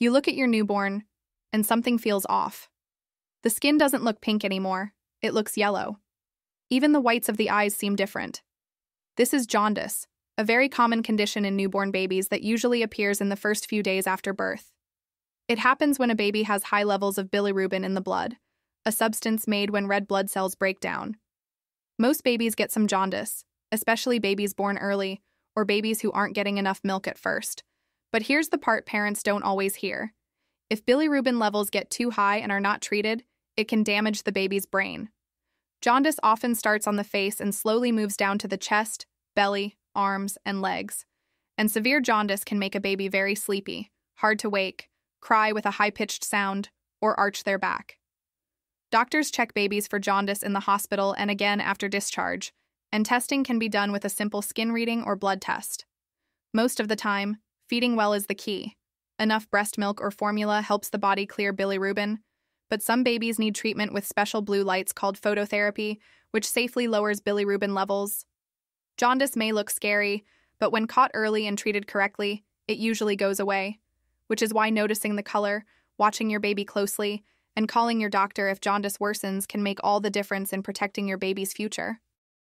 You look at your newborn, and something feels off. The skin doesn't look pink anymore, it looks yellow. Even the whites of the eyes seem different. This is jaundice, a very common condition in newborn babies that usually appears in the first few days after birth. It happens when a baby has high levels of bilirubin in the blood, a substance made when red blood cells break down. Most babies get some jaundice, especially babies born early or babies who aren't getting enough milk at first. But here's the part parents don't always hear. If bilirubin levels get too high and are not treated, it can damage the baby's brain. Jaundice often starts on the face and slowly moves down to the chest, belly, arms, and legs. And severe jaundice can make a baby very sleepy, hard to wake, cry with a high pitched sound, or arch their back. Doctors check babies for jaundice in the hospital and again after discharge, and testing can be done with a simple skin reading or blood test. Most of the time, feeding well is the key. Enough breast milk or formula helps the body clear bilirubin, but some babies need treatment with special blue lights called phototherapy, which safely lowers bilirubin levels. Jaundice may look scary, but when caught early and treated correctly, it usually goes away which is why noticing the color, watching your baby closely, and calling your doctor if jaundice worsens can make all the difference in protecting your baby's future.